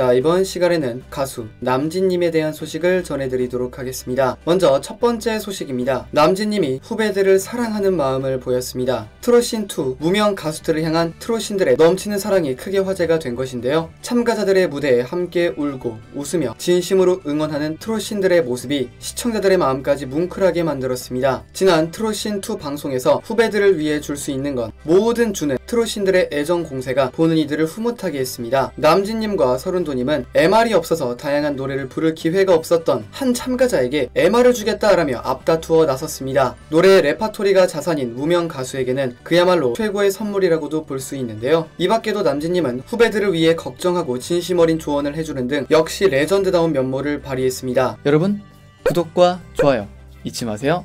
자, 이번 시간에는 가수 남진님에 대한 소식을 전해드리도록 하겠습니다. 먼저 첫 번째 소식입니다. 남진님이 후배들을 사랑하는 마음을 보였습니다. 트로신2 무명 가수들을 향한 트로신들의 넘치는 사랑이 크게 화제가 된 것인데요. 참가자들의 무대에 함께 울고 웃으며 진심으로 응원하는 트로신들의 모습이 시청자들의 마음까지 뭉클하게 만들었습니다. 지난 트로신2 방송에서 후배들을 위해 줄 수 있는 건 모두 주는 트롯신들의 애정 공세가 보는 이들을 흐뭇하게 했습니다. 남진님과 설운도님은 MR이 없어서 다양한 노래를 부를 기회가 없었던 한 참가자에게 MR을 주겠다라며 앞다투어 나섰습니다. 노래의 레파토리가 자산인 무명 가수에게는 그야말로 최고의 선물이라고도 볼 수 있는데요. 이 밖에도 남진님은 후배들을 위해 걱정하고 진심 어린 조언을 해주는 등 역시 레전드다운 면모를 발휘했습니다. 여러분 구독과 좋아요 잊지 마세요.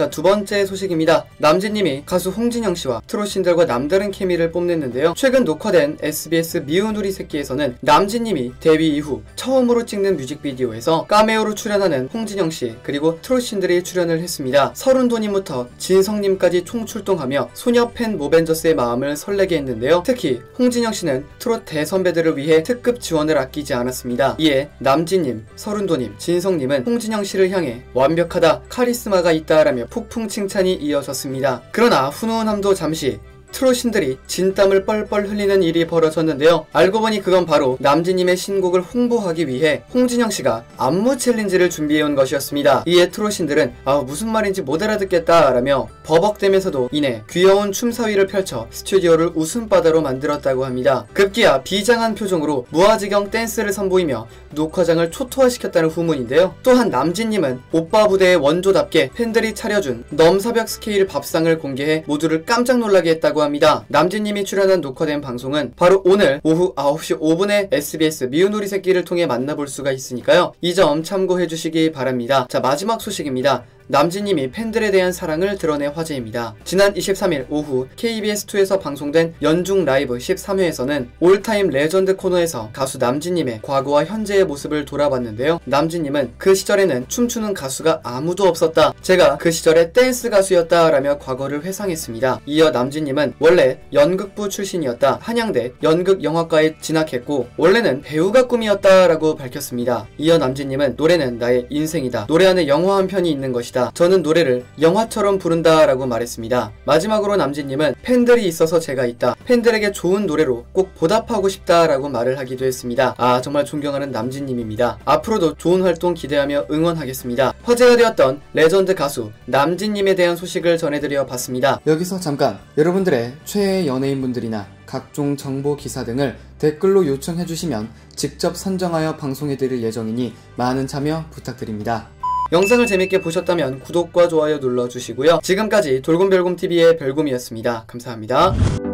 자, 두 번째 소식입니다. 남진님이 가수 홍진영 씨와 트롯신들과 남다른 케미를 뽐냈는데요. 최근 녹화된 SBS 미운 우리 새끼에서는 남진님이 데뷔 이후 처음으로 찍는 뮤직비디오에서 까메오로 출연하는 홍진영 씨 그리고 트롯신들이 출연을 했습니다. 서른도님부터 진성님까지 총출동하며 소녀 팬 모벤져스의 마음을 설레게 했는데요. 특히 홍진영 씨는 트롯 대선배들을 위해 특급 지원을 아끼지 않았습니다. 이에 남진님, 서른도님, 진성님은 홍진영 씨를 향해 완벽하다, 카리스마가 있다라며 폭풍 칭찬이 이어졌습니다. 그러나 훈훈함도 잠시 트롯신들이 진땀을 뻘뻘 흘리는 일이 벌어졌는데요. 알고 보니 그건 바로 남진님의 신곡을 홍보하기 위해 홍진영 씨가 안무 챌린지를 준비해온 것이었습니다. 이에 트롯신들은 아 무슨 말인지 못 알아듣겠다 라며 버벅대면서도 이내 귀여운 춤사위를 펼쳐 스튜디오를 웃음바다로 만들었다고 합니다. 급기야 비장한 표정으로 무아지경 댄스를 선보이며 녹화장을 초토화시켰다는 후문인데요. 또한 남진님은 오빠 부대의 원조답게 팬들이 차려준 넘사벽 스케일 밥상을 공개해 모두를 깜짝 놀라게 했 다고 합니다. 남진님이 출연한 녹화된 방송은 바로 오늘 오후 9시 5분에 SBS 미운 우리 새끼를 통해 만나볼 수가 있으니까요. 이 점 참고해 주시기 바랍니다. 자 마지막 소식입니다. 남진님이 팬들에 대한 사랑을 드러내 화제입니다. 지난 23일 오후 KBS2에서 방송된 연중 라이브 13회에서는 올타임 레전드 코너에서 가수 남진님의 과거와 현재의 모습을 돌아봤는데요. 남진님은 그 시절에는 춤추는 가수가 아무도 없었다. 제가 그 시절에 댄스 가수였다 라며 과거를 회상했습니다. 이어 남진님은 원래 연극부 출신이었다. 한양대 연극영화과에 진학했고 원래는 배우가 꿈이었다 라고 밝혔습니다. 이어 남진님은 노래는 나의 인생이다. 노래 안에 영화 한 편이 있는 것이다. 있다. 저는 노래를 영화처럼 부른다 라고 말했습니다. 마지막으로 남진님은 팬들이 있어서 제가 있다. 팬들에게 좋은 노래로 꼭 보답하고 싶다 라고 말을 하기도 했습니다. 아 정말 존경하는 남진님입니다. 앞으로도 좋은 활동 기대하며 응원하겠습니다. 화제가 되었던 레전드 가수 남진님에 대한 소식을 전해드려 봤습니다. 여기서 잠깐 여러분들의 최애 연예인분들이나 각종 정보 기사 등을 댓글로 요청해 주시면 직접 선정하여 방송해드릴 예정이니 많은 참여 부탁드립니다. 영상을 재밌게 보셨다면 구독과 좋아요 눌러주시고요. 지금까지 돌곰별곰TV의 별곰이었습니다. 감사합니다.